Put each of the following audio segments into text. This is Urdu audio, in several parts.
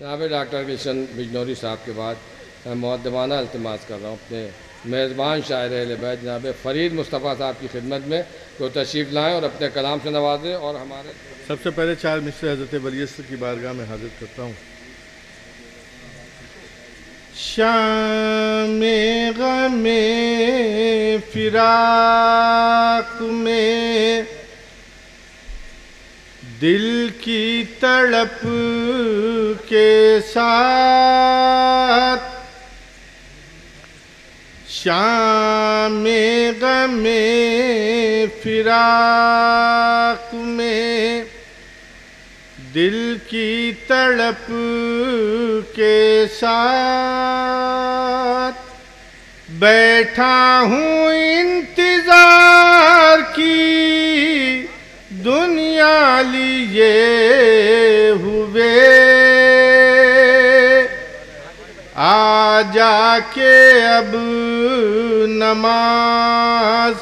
جناب ڈاکٹر کشن بجنوری صاحب کے بعد میں معدمانہ التماس کر رہا ہوں اپنے میزبان شاعر اہل بیت جناب فرید مصطفیٰ صاحب کی خدمت میں تو تشریف لائیں اور اپنے کلام سے نوازیں اور ہمارے سب سے پہلے چار مصر حضرت ولیت کی بارگاہ میں حاضر کرتا ہوں۔ شام غم فراق میں دل کی تڑپ کے ساتھ شام غم فراق میں دل کی تڑپ کے ساتھ بیٹھا ہوں انتظار کی لیے ہوئے۔ آ جا کے اب نماز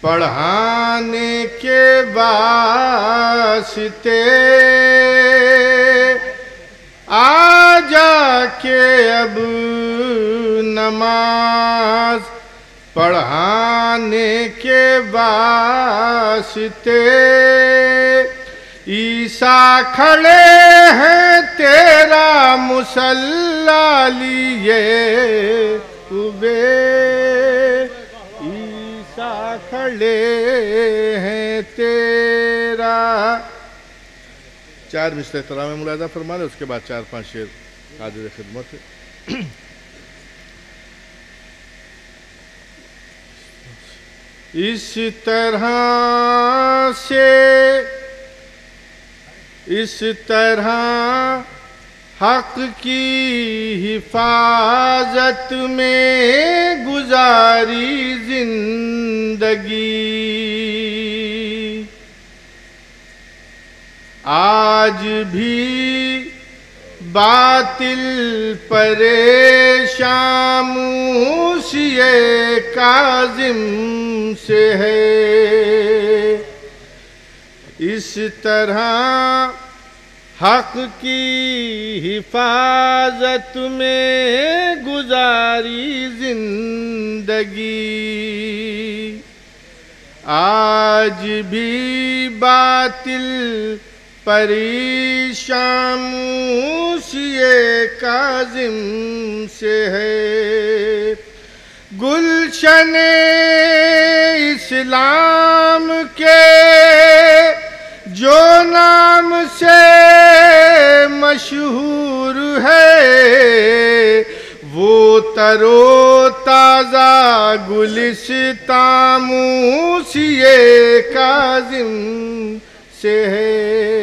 پڑھانے کے واسطے۔ آ جا کے اب پڑھانے کے واسطے عیسیٰ کھڑے ہیں تیرا مسلح لیے ہوئے عیسیٰ کھڑے ہیں تیرا چار مصر ترام ملاحظہ فرما لے اس کے بعد چار پانچ شعر حاضر خدمت ہے اس طرح سے اس طرح حق کی حفاظت میں گزاری زندگی۔ آج بھی باطل پریشان موسیے کاظم سے ہے۔ اس طرح حق کی حفاظت میں گزاری زندگی۔ آج بھی باطل پریشان موسیے کاظم سے ہے۔ گلشن اسلام کے جو نام سے مشہور ہے، وہ ترو تازہ گلستان موسیے کاظم سے ہے۔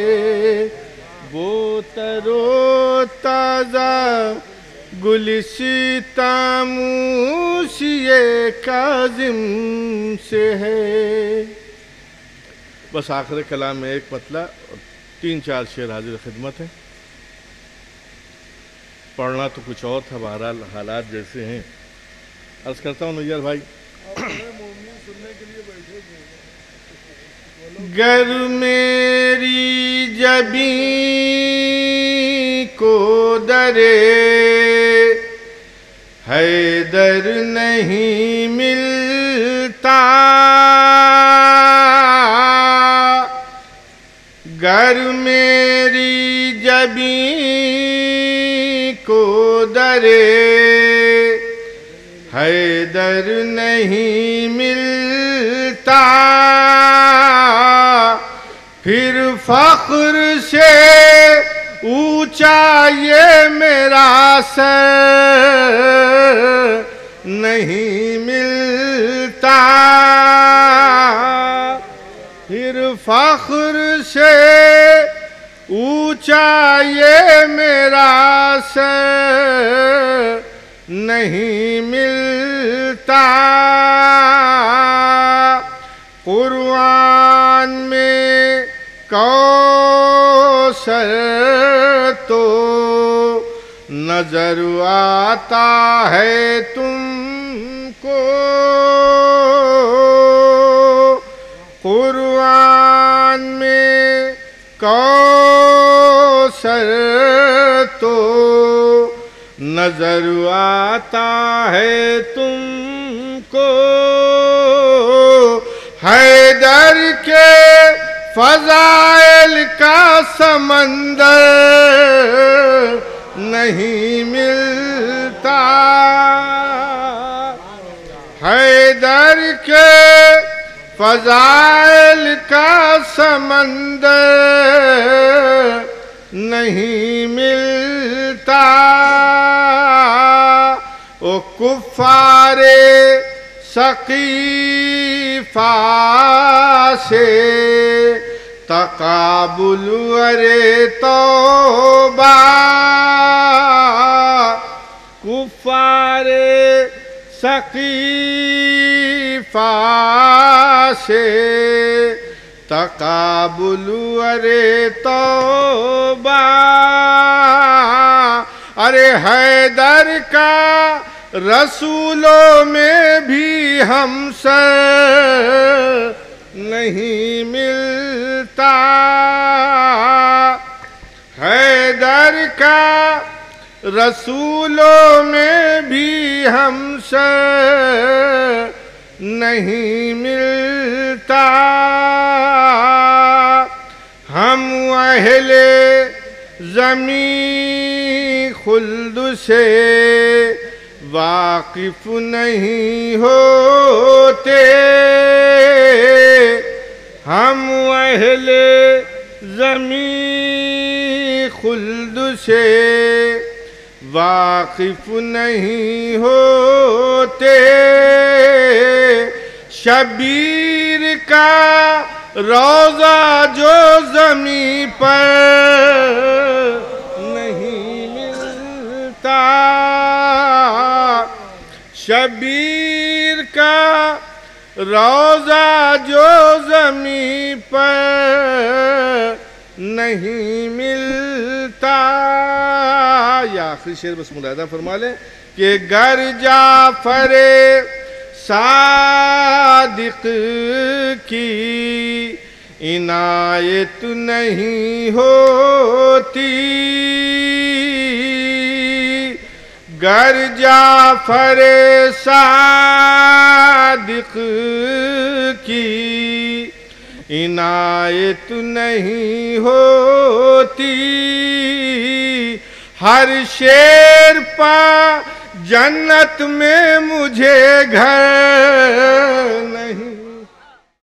گلستان موسیے کاظم سے ہے۔ بس آخر کلام میں ایک مطلع اور تین چار شعر حاضر خدمت ہے پڑھنا تو کچھ اور تھا، بہرحال حالات جیسے ہیں۔ عرض کرتا ہوں نیار بھائی۔ گر میری جبی کو درے حیدر نہیں ملتا۔ گر میری جبی کو درے۔ حیدر نہیں ملتا۔ پھر فخر سے اونچا یہ میرا سر۔ نہیں ملتا۔ پھر فخر سے اونچا یہ میرا سر نہیں ملتا۔ قرآن میں کوثر تو نظر آتا ہے تم قرآن میں کوثر تو نظر آتا ہے تم کو۔ حیدر کے فضائل کا سمندر نہیں فضائل کا سمندر نہیں ملتا۔ او کفار سقیفہ سے تقابل ارے توبہ۔ کفار سقیفہ سے تقابل ارے توبہ۔ ارے حیدر کا رسولوں میں بھی ہم سے نہیں ملتا۔ حیدر کا رسولوں میں بھی ہم سے نہیں ملتا۔ ہم اہل زمین خلد سے واقف نہیں ہوتے۔ ہم اہل زمین خلد سے واقف نہیں ہوتے۔ شبیر کا روزہ جو زمین پر نہیں ملتا۔ شبیر کا روزہ جو زمین پر نہیں ملتا۔ آخری شعر بس ملاحظہ فرما لیں کہ گر جعفر صادق کی عنایت نہیں ہوتی۔ گر جعفر صادق کی عنایت نہیں ہوتی۔ ہر شیر پا جنت میں مجھے گھر نہیں